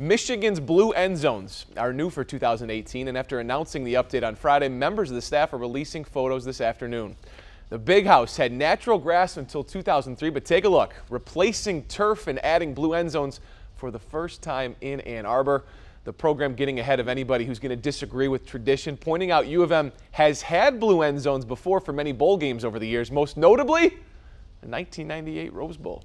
Michigan's blue end zones are new for 2018, and after announcing the update on Friday, members of the staff are releasing photos this afternoon. The Big House had natural grass until 2003, but take a look. Replacing turf and adding blue end zones for the first time in Ann Arbor. The program getting ahead of anybody who's going to disagree with tradition, pointing out U of M has had blue end zones before for many bowl games over the years, most notably the 1998 Rose Bowl.